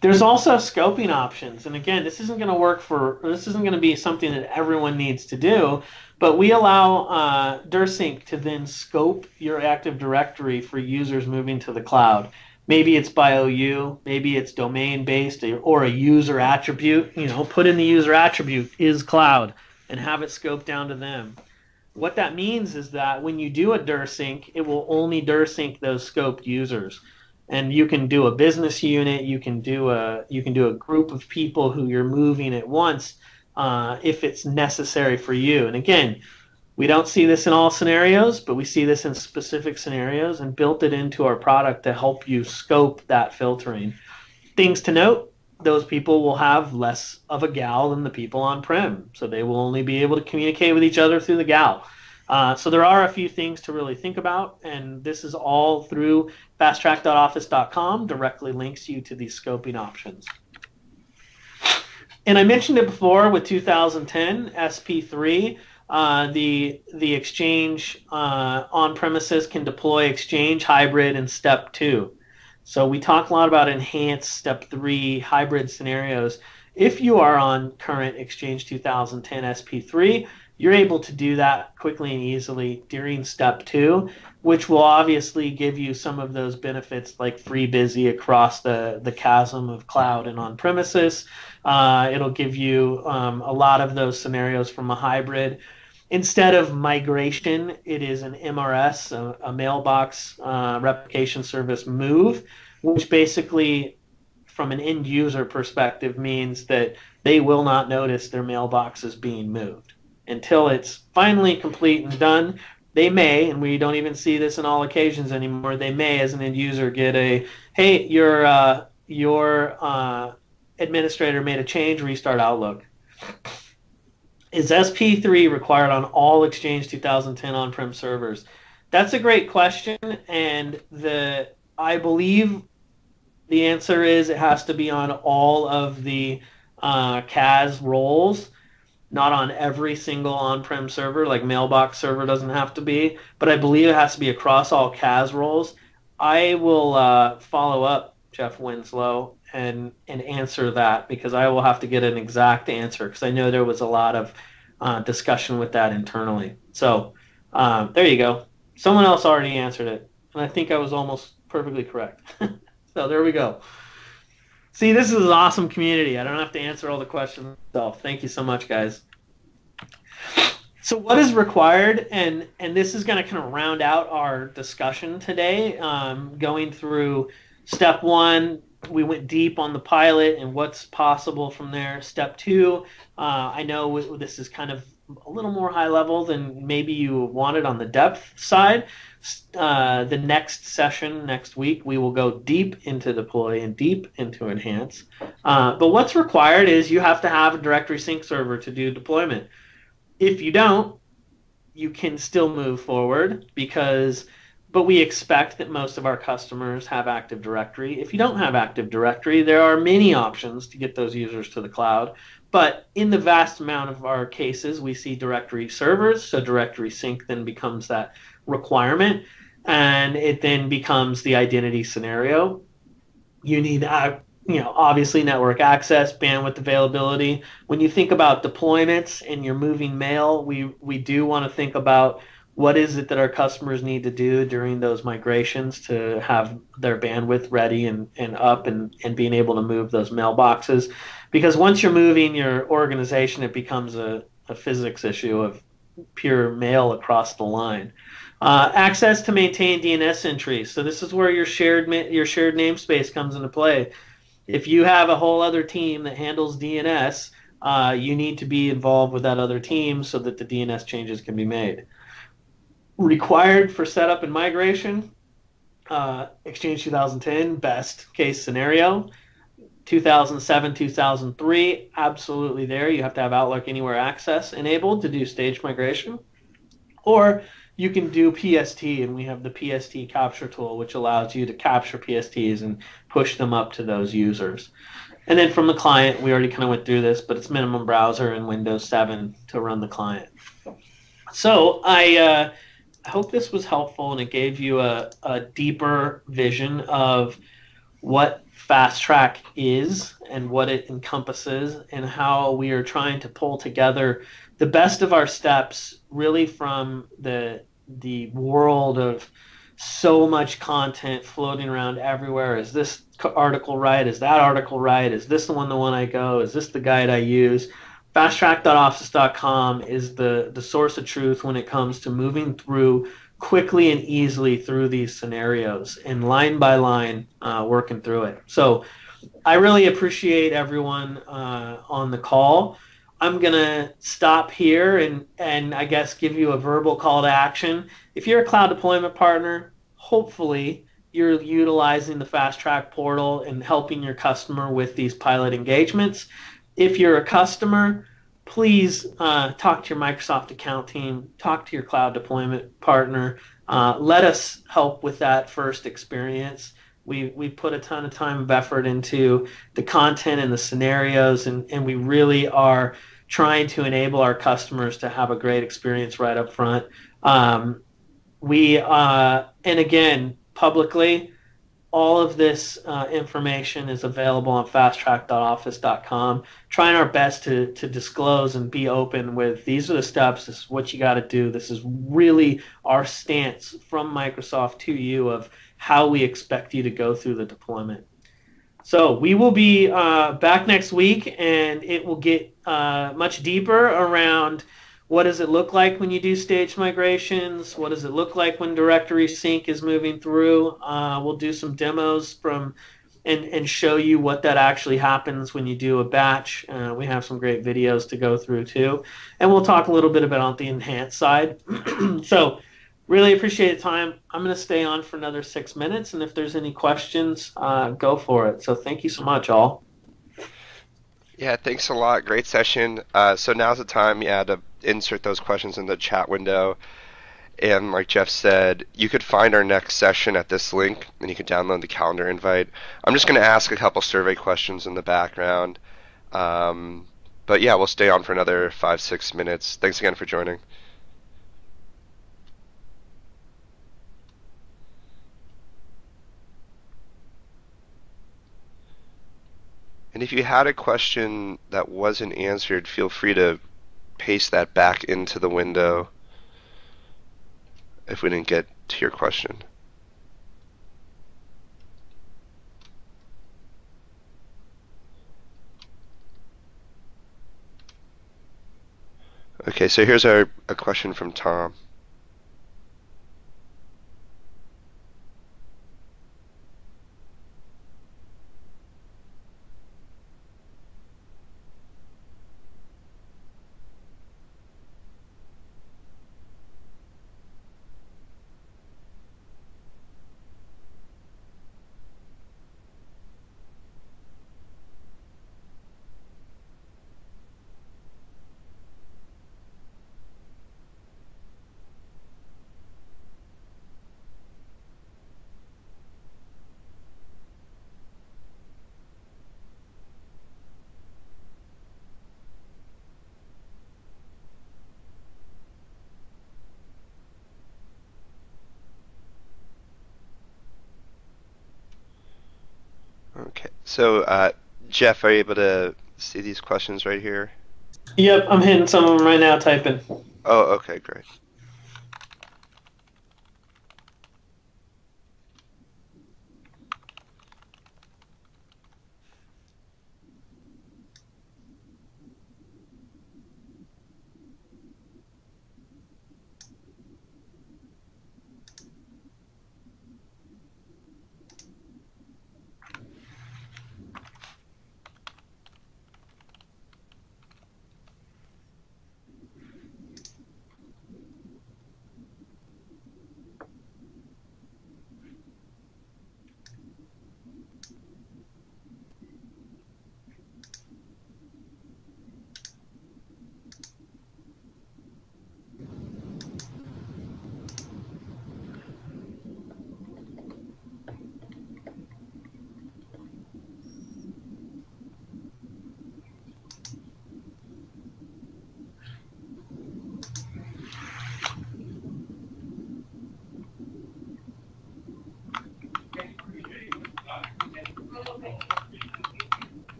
There's also scoping options, and again, this isn't going to work for this isn't going to be something that everyone needs to do, but we allow uh, DirSync to then scope your Active Directory for users moving to the cloud. Maybe it's by OU, maybe it's domain based, or a user attribute. You know, put in the user attribute is cloud and have it scoped down to them. What that means is that when you do a DirSync, it will only DirSync those scoped users. And you can do a business unit, you can do a you can do a group of people who you're moving at once uh, if it's necessary for you. And again, we don't see this in all scenarios, but we see this in specific scenarios and built it into our product to help you scope that filtering. Things to note those people will have less of a GAL than the people on prem. So they will only be able to communicate with each other through the GAL. Uh, so there are a few things to really think about, and this is all through fasttrack.office.com, directly links you to these scoping options. And I mentioned it before with 2010 SP3. Uh, the the Exchange uh, on premises can deploy Exchange hybrid in step two. So we talk a lot about enhanced step three hybrid scenarios. If you are on current Exchange 2010 SP3, you're able to do that quickly and easily during step two, which will obviously give you some of those benefits like free busy across the, the chasm of cloud and on premises. Uh, it'll give you um, a lot of those scenarios from a hybrid instead of migration, it is an MRS, a, a mailbox uh, replication service move, which basically, from an end user perspective, means that they will not notice their mailbox is being moved until it's finally complete and done. They may, and we don't even see this in all occasions anymore. They may, as an end user, get a, "Hey, your uh, your uh, administrator made a change. Restart Outlook." Is SP3 required on all Exchange 2010 on-prem servers? That's a great question, and the I believe the answer is it has to be on all of the uh, CAS roles, not on every single on-prem server. Like Mailbox server doesn't have to be, but I believe it has to be across all CAS roles. I will uh, follow up Jeff Winslow and and answer that because I will have to get an exact answer because I know there was a lot of uh, discussion with that internally. So uh, there you go. Someone else already answered it. and I think I was almost perfectly correct. so there we go. See, this is an awesome community. I don't have to answer all the questions myself. Thank you so much, guys. So, what is required, and and this is going to kind of round out our discussion today, um, going through step one. We went deep on the pilot and what's possible from there. Step two, uh, I know this is kind of a little more high level than maybe you wanted on the depth side. Uh, the next session next week, we will go deep into deploy and deep into enhance. Uh, but what's required is you have to have a directory sync server to do deployment. If you don't, you can still move forward because but we expect that most of our customers have Active Directory. If you don't have Active Directory, there are many options to get those users to the cloud. But in the vast amount of our cases, we see directory servers, so directory sync then becomes that requirement, and it then becomes the identity scenario. You need, uh, you know, obviously network access, bandwidth availability. When you think about deployments and you're moving mail, we we do want to think about what is it that our customers need to do during those migrations to have their bandwidth ready and, and up and, and being able to move those mailboxes because once you're moving your organization, it becomes a, a physics issue of pure mail across the line. Uh, access to maintain DNS entries. So this is where your shared your shared namespace comes into play. If you have a whole other team that handles DNS, uh, you need to be involved with that other team so that the DNS changes can be made. Required for setup and migration, uh, Exchange 2010 best case scenario. 2007, 2003, absolutely there. You have to have Outlook Anywhere Access enabled to do stage migration. Or you can do PST, and we have the PST capture tool, which allows you to capture PSTs and push them up to those users. And then from the client, we already kind of went through this, but it's minimum browser and Windows 7 to run the client. So I uh, hope this was helpful and it gave you a, a deeper vision of what fast track is and what it encompasses and how we are trying to pull together the best of our steps really from the the world of so much content floating around everywhere. Is this article right? Is that article right? Is this the one the one i go? Is this the guide i use fasttrack.office.com is the the source of truth when it comes to moving through quickly and easily through these scenarios and line by line uh, working through it. So I really appreciate everyone uh, on the call. I'm gonna stop here and and I guess give you a verbal call to action. If you're a cloud deployment partner, hopefully you're utilizing the fast track portal and helping your customer with these pilot engagements. If you're a customer, please uh, talk to your Microsoft account team, talk to your cloud deployment partner. Uh, let us help with that first experience. We, we put a ton of time and effort into the content and the scenarios, and, and we really are trying to enable our customers to have a great experience right up front. Um, we, uh, and again, publicly, all of this uh, information is available on fasttrack.office.com. Trying our best to, to disclose and be open with these are the steps, this is what you got to do. This is really our stance from Microsoft to you of how we expect you to go through the deployment. So we will be uh, back next week and it will get uh, much deeper around what does it look like when you do stage migrations? What does it look like when directory sync is moving through? Uh, we'll do some demos from and, and show you what that actually happens when you do a batch. Uh, we have some great videos to go through too. And we'll talk a little bit about the enhanced side. so really appreciate the time. I'm going to stay on for another six minutes. And if there's any questions, uh, go for it. So thank you so much, all. Yeah, thanks a lot. Great session. Uh, so now's the time, yeah, to insert those questions in the chat window. And like Jeff said, you could find our next session at this link, and you can download the calendar invite. I'm just going to ask a couple survey questions in the background. Um, but yeah, we'll stay on for another five, six minutes. Thanks again for joining. And if you had a question that wasn't answered, feel free to paste that back into the window if we didn't get to your question. Okay, so here's our a question from Tom. So uh, Jeff, are you able to see these questions right here? Yep, I'm hitting some of them right now, typing. Oh, okay, great.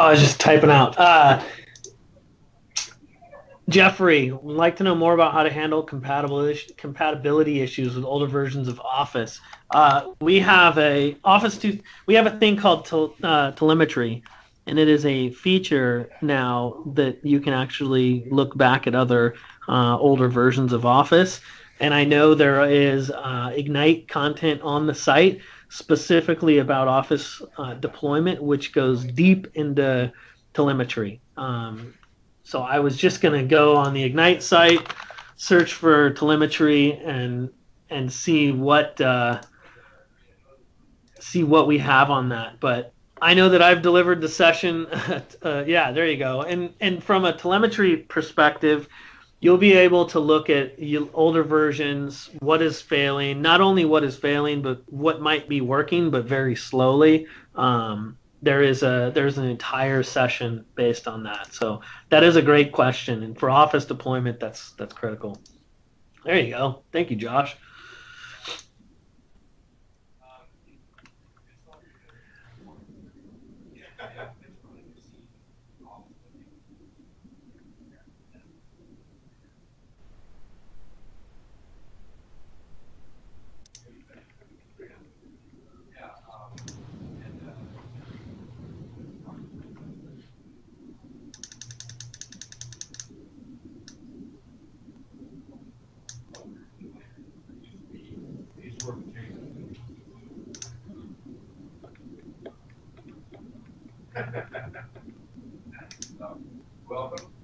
I was just typing out. Uh, Jeffrey would like to know more about how to handle compatibility compatibility issues with older versions of Office. Uh, we have a Office two. We have a thing called tel, uh, telemetry, and it is a feature now that you can actually look back at other uh, older versions of Office. And I know there is uh, Ignite content on the site specifically about Office uh, deployment, which goes deep into telemetry. Um, so I was just going to go on the Ignite site, search for telemetry, and and see what uh, see what we have on that. But I know that I've delivered the session. uh, yeah, there you go. And and from a telemetry perspective, you'll be able to look at older versions, what is failing, not only what is failing, but what might be working, but very slowly. Um, there is a there's an entire session based on that. So that is a great question, and for office deployment, that's that's critical. There you go. Thank you, Josh. Welcome.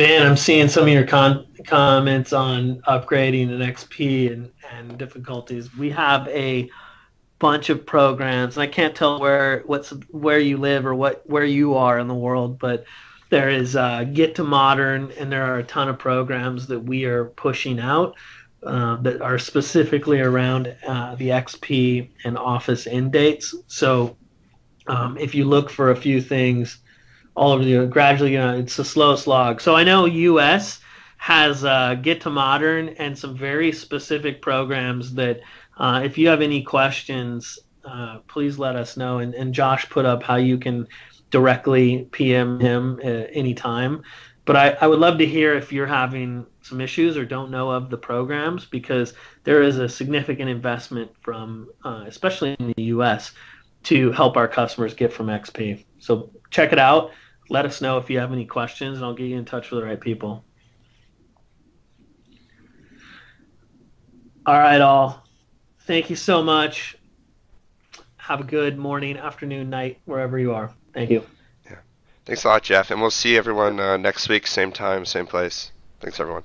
Ben, I'm seeing some of your con comments on upgrading an XP and, and difficulties, we have a bunch of programs, and I can't tell where what's where you live or what where you are in the world, but there is uh, Get to Modern, and there are a ton of programs that we are pushing out uh, that are specifically around uh, the XP and Office end dates. So um, if you look for a few things all over the gradually, you know, it's a slow slog. So I know US has uh, Get to Modern and some very specific programs that uh, if you have any questions, uh, please let us know. And, and Josh put up how you can directly PM him at any time. But I, I would love to hear if you're having some issues or don't know of the programs because there is a significant investment from, uh, especially in the U.S., to help our customers get from XP. So check it out. Let us know if you have any questions, and I'll get you in touch with the right people. All right, all. Thank you so much. Have a good morning, afternoon, night, wherever you are. Thank you. Yeah. Thanks a lot, Jeff. And we'll see everyone uh, next week, same time, same place. Thanks, everyone.